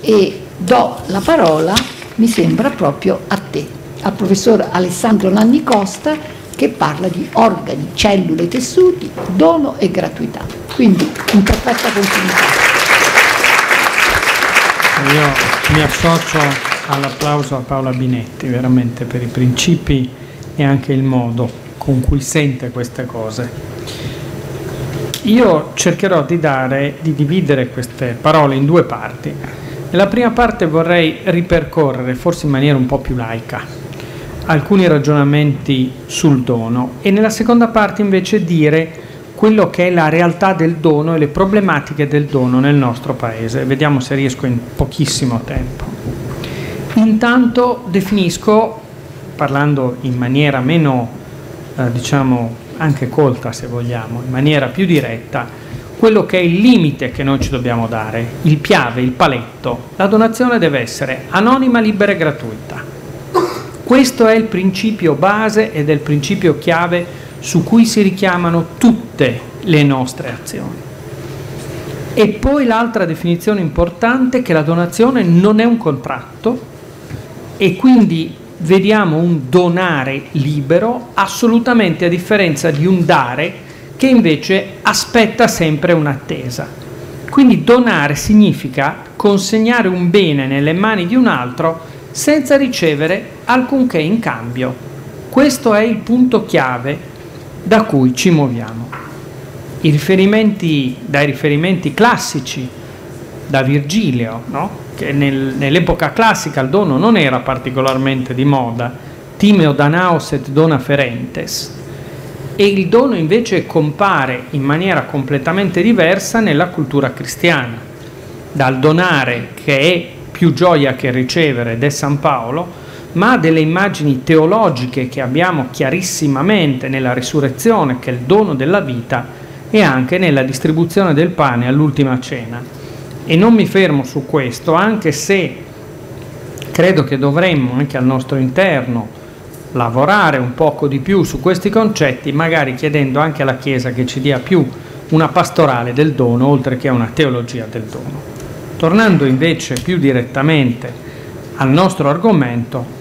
e do la parola, mi sembra proprio a te, al professor Alessandro Nanni Costa che parla di organi, cellule, tessuti, dono e gratuità. Quindi in perfetta continuità. Io mi associo all'applauso a Paola Binetti, veramente per i principi e anche il modo con cui sente queste cose. Io cercherò di, dare, di dividere queste parole in due parti. Nella prima parte vorrei ripercorrere, forse in maniera un po' più laica, alcuni ragionamenti sul dono e nella seconda parte invece dire quello che è la realtà del dono e le problematiche del dono nel nostro paese. Vediamo se riesco in pochissimo tempo. Intanto definisco, parlando in maniera meno, eh, diciamo, anche colta se vogliamo, in maniera più diretta, quello che è il limite che noi ci dobbiamo dare, il piave, il paletto. La donazione deve essere anonima, libera e gratuita. Questo è il principio base ed è il principio chiave su cui si richiamano tutte le nostre azioni. E poi l'altra definizione importante è che la donazione non è un contratto e quindi vediamo un donare libero assolutamente a differenza di un dare che invece aspetta sempre un'attesa. Quindi donare significa consegnare un bene nelle mani di un altro senza ricevere alcunché in cambio. Questo è il punto chiave da cui ci muoviamo. Riferimenti, dai riferimenti classici, da Virgilio, no? che nel, nell'epoca classica il dono non era particolarmente di moda, timeo danaos et dona ferentes, e il dono invece compare in maniera completamente diversa nella cultura cristiana. Dal donare, che è più gioia che ricevere, è San Paolo, ma delle immagini teologiche che abbiamo chiarissimamente nella risurrezione, che è il dono della vita, e anche nella distribuzione del pane all'ultima cena. E non mi fermo su questo, anche se credo che dovremmo anche al nostro interno lavorare un poco di più su questi concetti, magari chiedendo anche alla Chiesa che ci dia più una pastorale del dono, oltre che una teologia del dono. Tornando invece più direttamente al nostro argomento,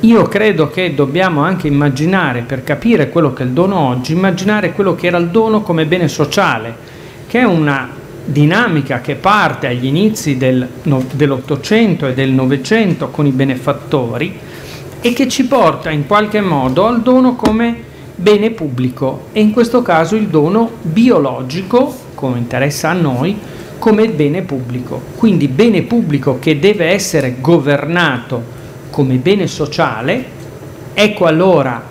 io credo che dobbiamo anche immaginare, per capire quello che è il dono oggi, immaginare quello che era il dono come bene sociale, che è una dinamica che parte agli inizi del, dell'Ottocento e del Novecento con i benefattori e che ci porta in qualche modo al dono come bene pubblico e in questo caso il dono biologico, come interessa a noi, come bene pubblico. Quindi bene pubblico che deve essere governato come bene sociale, ecco allora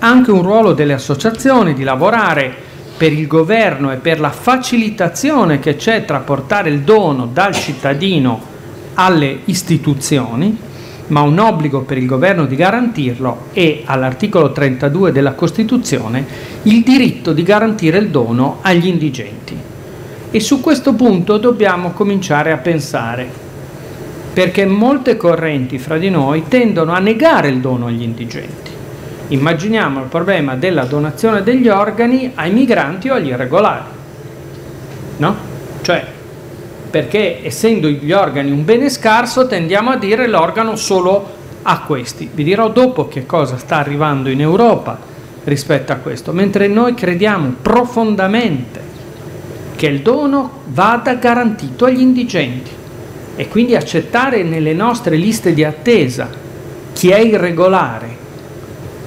anche un ruolo delle associazioni di lavorare per il governo e per la facilitazione che c'è tra portare il dono dal cittadino alle istituzioni, ma un obbligo per il governo di garantirlo e all'articolo 32 della Costituzione il diritto di garantire il dono agli indigenti. E su questo punto dobbiamo cominciare a pensare perché molte correnti fra di noi tendono a negare il dono agli indigenti. Immaginiamo il problema della donazione degli organi ai migranti o agli irregolari. No? Cioè, perché essendo gli organi un bene scarso tendiamo a dire l'organo solo a questi. Vi dirò dopo che cosa sta arrivando in Europa rispetto a questo, mentre noi crediamo profondamente che il dono vada garantito agli indigenti e quindi accettare nelle nostre liste di attesa chi è irregolare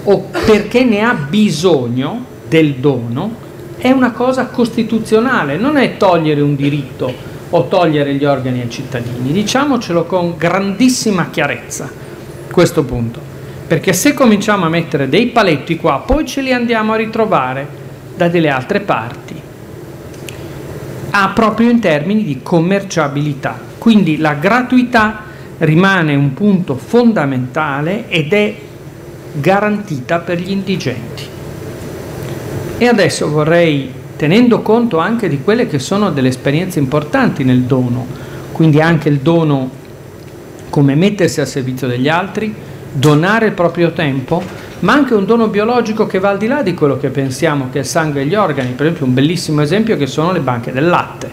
o perché ne ha bisogno del dono è una cosa costituzionale, non è togliere un diritto o togliere gli organi ai cittadini, diciamocelo con grandissima chiarezza questo punto, perché se cominciamo a mettere dei paletti qua, poi ce li andiamo a ritrovare da delle altre parti, ah, proprio in termini di commerciabilità. Quindi la gratuità rimane un punto fondamentale ed è garantita per gli indigenti. E adesso vorrei, tenendo conto anche di quelle che sono delle esperienze importanti nel dono, quindi anche il dono come mettersi al servizio degli altri, donare il proprio tempo, ma anche un dono biologico che va al di là di quello che pensiamo che è il sangue e gli organi, per esempio un bellissimo esempio che sono le banche del latte,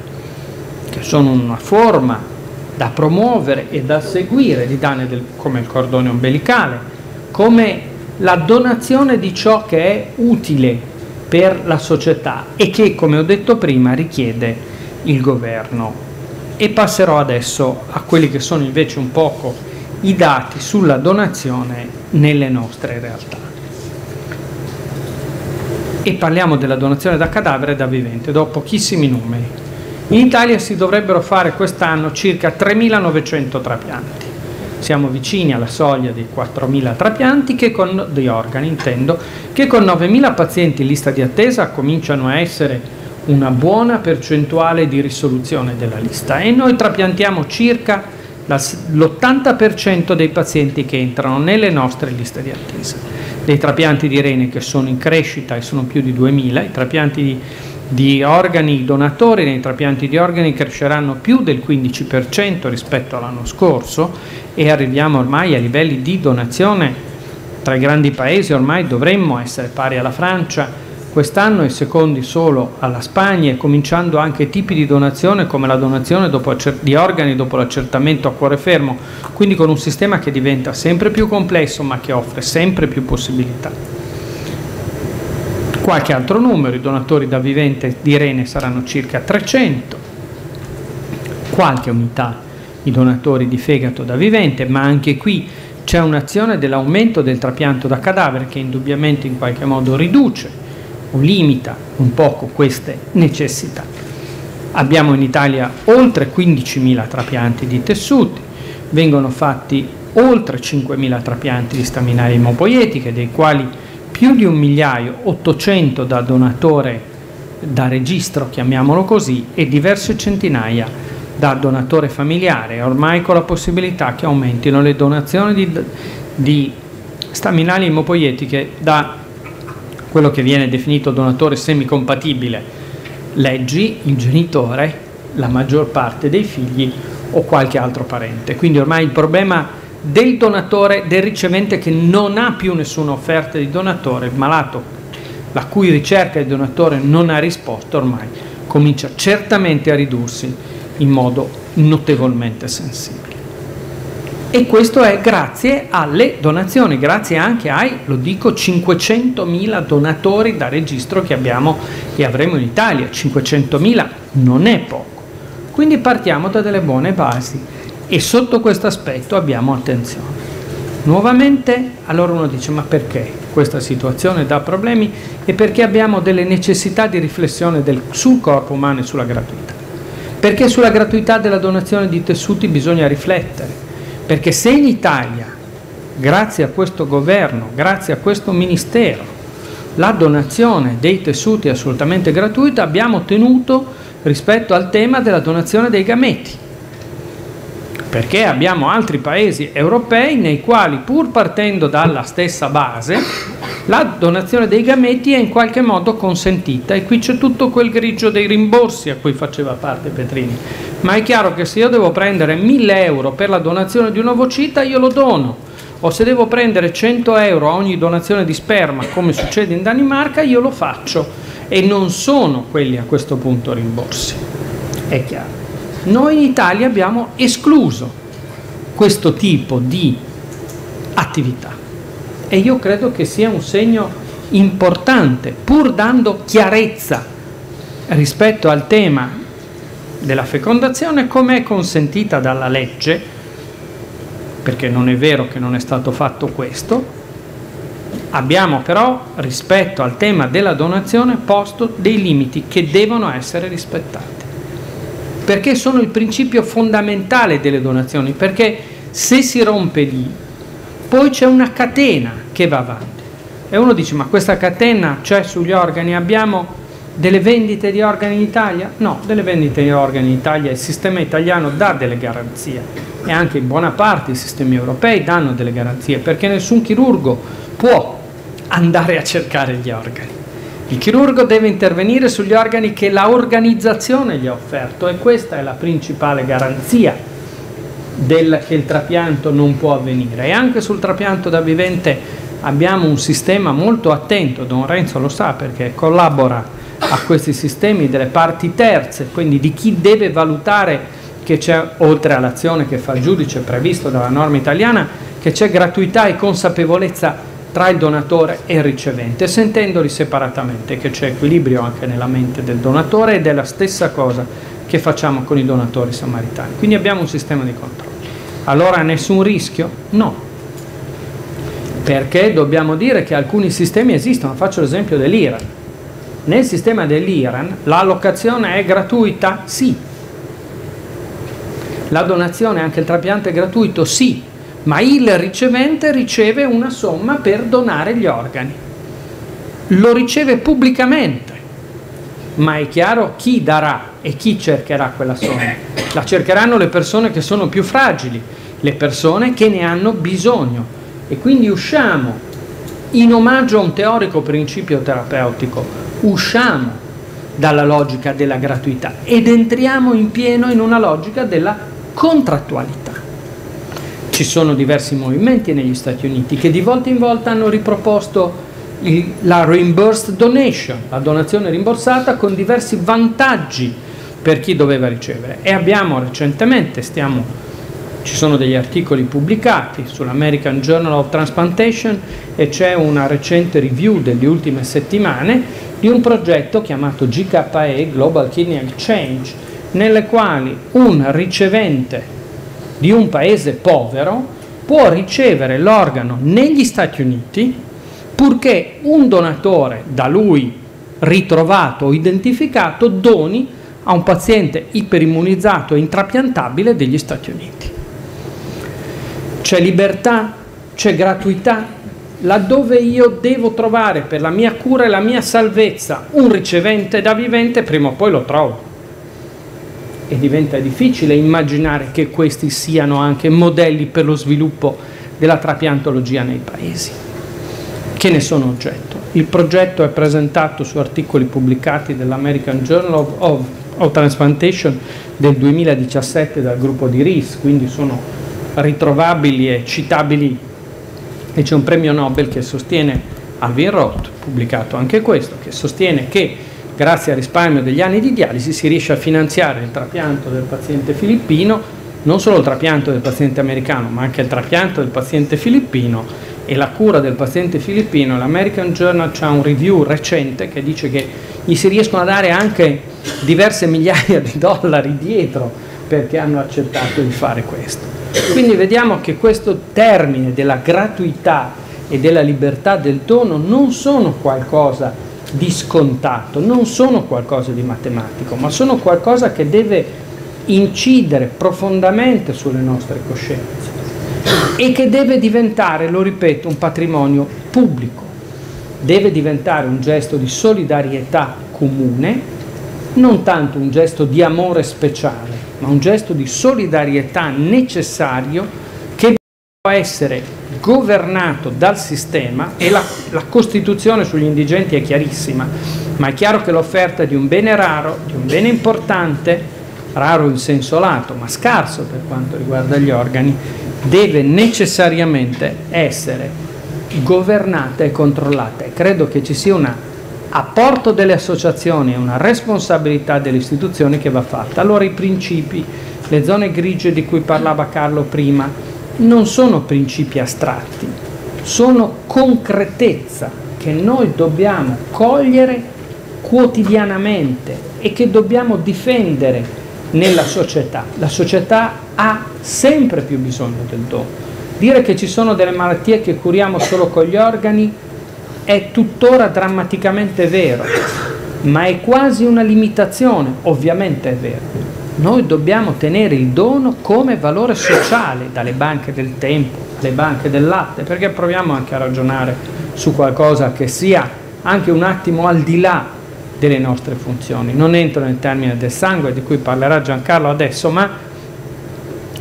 che sono una forma da promuovere e da seguire, di danni del, come il cordone ombelicale, come la donazione di ciò che è utile per la società e che, come ho detto prima, richiede il governo. E passerò adesso a quelli che sono invece un poco i dati sulla donazione nelle nostre realtà. E parliamo della donazione da cadavere e da vivente, do pochissimi numeri. In Italia si dovrebbero fare quest'anno circa 3.900 trapianti. Siamo vicini alla soglia dei 4.000 trapianti che con, di organi, intendo, che con 9.000 pazienti in lista di attesa cominciano a essere una buona percentuale di risoluzione della lista e noi trapiantiamo circa l'80% dei pazienti che entrano nelle nostre liste di attesa. Dei trapianti di rene che sono in crescita e sono più di 2.000, i trapianti di di organi donatori, nei trapianti di organi cresceranno più del 15% rispetto all'anno scorso e arriviamo ormai a livelli di donazione. Tra i grandi paesi, ormai dovremmo essere pari alla Francia. Quest'anno e secondi solo alla Spagna e cominciando anche tipi di donazione come la donazione di organi dopo l'accertamento a cuore fermo, quindi con un sistema che diventa sempre più complesso ma che offre sempre più possibilità. Qualche altro numero, i donatori da vivente di rene saranno circa 300, qualche unità i donatori di fegato da vivente, ma anche qui c'è un'azione dell'aumento del trapianto da cadavere che indubbiamente in qualche modo riduce o limita un poco queste necessità. Abbiamo in Italia oltre 15.000 trapianti di tessuti, vengono fatti oltre 5.000 trapianti di staminali emopoietiche, dei quali più di un migliaio, 800 da donatore da registro, chiamiamolo così, e diverse centinaia da donatore familiare, ormai con la possibilità che aumentino le donazioni di, di staminali emopoietiche da quello che viene definito donatore semicompatibile, leggi il genitore, la maggior parte dei figli o qualche altro parente. Quindi ormai il problema del donatore, del ricevente che non ha più nessuna offerta di donatore, il malato la cui ricerca di donatore non ha risposto ormai comincia certamente a ridursi in modo notevolmente sensibile. E questo è grazie alle donazioni, grazie anche ai, lo dico, 500.000 donatori da registro che abbiamo e avremo in Italia. 500.000 non è poco. Quindi partiamo da delle buone basi e sotto questo aspetto abbiamo attenzione. Nuovamente allora uno dice ma perché questa situazione dà problemi e perché abbiamo delle necessità di riflessione del, sul corpo umano e sulla gratuità. Perché sulla gratuità della donazione di tessuti bisogna riflettere, perché se in Italia, grazie a questo governo, grazie a questo ministero, la donazione dei tessuti è assolutamente gratuita, abbiamo ottenuto rispetto al tema della donazione dei gameti perché abbiamo altri paesi europei nei quali pur partendo dalla stessa base la donazione dei gametti è in qualche modo consentita e qui c'è tutto quel grigio dei rimborsi a cui faceva parte Petrini. Ma è chiaro che se io devo prendere 1000 euro per la donazione di un ovocita io lo dono o se devo prendere 100 euro a ogni donazione di sperma come succede in Danimarca io lo faccio e non sono quelli a questo punto rimborsi. È chiaro. Noi in Italia abbiamo escluso questo tipo di attività. E io credo che sia un segno importante, pur dando chiarezza rispetto al tema della fecondazione come è consentita dalla legge, perché non è vero che non è stato fatto questo, abbiamo però rispetto al tema della donazione posto dei limiti che devono essere rispettati perché sono il principio fondamentale delle donazioni, perché se si rompe lì, poi c'è una catena che va avanti. E uno dice, ma questa catena c'è sugli organi? Abbiamo delle vendite di organi in Italia? No, delle vendite di organi in Italia, il sistema italiano dà delle garanzie e anche in buona parte i sistemi europei danno delle garanzie, perché nessun chirurgo può andare a cercare gli organi. Il chirurgo deve intervenire sugli organi che la organizzazione gli ha offerto e questa è la principale garanzia del, che il trapianto non può avvenire. E anche sul trapianto da vivente abbiamo un sistema molto attento, Don Renzo lo sa perché collabora a questi sistemi delle parti terze, quindi di chi deve valutare che c'è, oltre all'azione che fa il giudice previsto dalla norma italiana, che c'è gratuità e consapevolezza tra il donatore e il ricevente, sentendoli separatamente, che c'è equilibrio anche nella mente del donatore ed è la stessa cosa che facciamo con i donatori samaritani. Quindi abbiamo un sistema di controllo. Allora nessun rischio? No. Perché dobbiamo dire che alcuni sistemi esistono, faccio l'esempio dell'Iran. Nel sistema dell'Iran l'allocazione è gratuita? Sì. La donazione, anche il trapianto è gratuito? Sì ma il ricevente riceve una somma per donare gli organi. Lo riceve pubblicamente, ma è chiaro chi darà e chi cercherà quella somma. La cercheranno le persone che sono più fragili, le persone che ne hanno bisogno. E quindi usciamo, in omaggio a un teorico principio terapeutico, usciamo dalla logica della gratuità ed entriamo in pieno in una logica della contrattualità ci sono diversi movimenti negli Stati Uniti che di volta in volta hanno riproposto il, la reimbursed donation, la donazione rimborsata con diversi vantaggi per chi doveva ricevere. E abbiamo recentemente, stiamo, ci sono degli articoli pubblicati sull'American Journal of Transplantation e c'è una recente review delle ultime settimane di un progetto chiamato GKE, Global Kidney Exchange, nelle quali un ricevente di un paese povero può ricevere l'organo negli Stati Uniti purché un donatore da lui ritrovato o identificato doni a un paziente iperimmunizzato e intrapiantabile degli Stati Uniti. C'è libertà, c'è gratuità, laddove io devo trovare per la mia cura e la mia salvezza un ricevente da vivente, prima o poi lo trovo e diventa difficile immaginare che questi siano anche modelli per lo sviluppo della trapiantologia nei paesi che ne sono oggetto. Il progetto è presentato su articoli pubblicati dell'American Journal of, of, of Transplantation del 2017 dal gruppo di RIS, quindi sono ritrovabili e citabili e c'è un premio Nobel che sostiene Alvin Roth, pubblicato anche questo, che sostiene che grazie al risparmio degli anni di dialisi si riesce a finanziare il trapianto del paziente filippino, non solo il trapianto del paziente americano, ma anche il trapianto del paziente filippino e la cura del paziente filippino. L'American Journal ha un review recente che dice che gli si riescono a dare anche diverse migliaia di dollari dietro perché hanno accettato di fare questo. Quindi vediamo che questo termine della gratuità e della libertà del dono non sono qualcosa di scontato, non sono qualcosa di matematico, ma sono qualcosa che deve incidere profondamente sulle nostre coscienze e che deve diventare, lo ripeto, un patrimonio pubblico, deve diventare un gesto di solidarietà comune, non tanto un gesto di amore speciale, ma un gesto di solidarietà necessario che può essere governato dal sistema e la, la, Costituzione sugli indigenti è chiarissima, ma è chiaro che l'offerta di un bene raro, di un bene importante, raro in senso lato, ma scarso per quanto riguarda gli organi, deve necessariamente essere governata e controllata. E credo che ci sia un apporto delle associazioni e una responsabilità delle istituzioni che va fatta. Allora i principi, le zone grigie di cui parlava Carlo prima, non sono principi astratti, sono concretezza che noi dobbiamo cogliere quotidianamente e che dobbiamo difendere nella società. La società ha sempre più bisogno del dono. Dire che ci sono delle malattie che curiamo solo con gli organi è tuttora drammaticamente vero, ma è quasi una limitazione, ovviamente è vero noi dobbiamo tenere il dono come valore sociale dalle banche del tempo, alle banche del latte, perché proviamo anche a ragionare su qualcosa che sia anche un attimo al di là delle nostre funzioni. Non entro nel termine del sangue di cui parlerà Giancarlo adesso, ma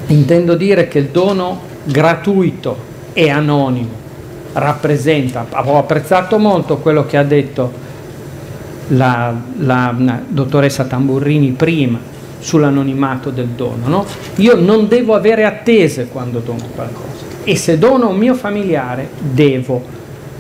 intendo dire che il dono gratuito e anonimo rappresenta, ho apprezzato molto quello che ha detto la, la, la dottoressa Tamburrini prima, sull'anonimato del dono. No? Io non devo avere attese quando dono qualcosa e se dono un mio familiare devo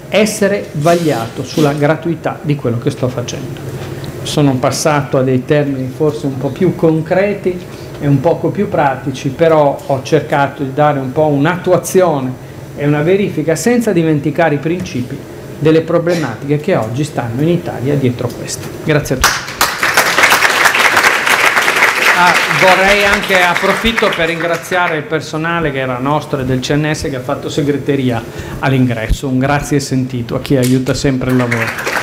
essere vagliato sulla gratuità di quello che sto facendo. Sono passato a dei termini forse un po' più concreti, e un poco più pratici, però ho cercato di dare un po' un'attuazione e una verifica senza dimenticare i principi delle problematiche che oggi stanno in Italia dietro questo. Grazie a tutti. Ah, vorrei anche approfitto per ringraziare il personale che era nostro e del CNS che ha fatto segreteria all'ingresso. Un grazie sentito a chi aiuta sempre il lavoro.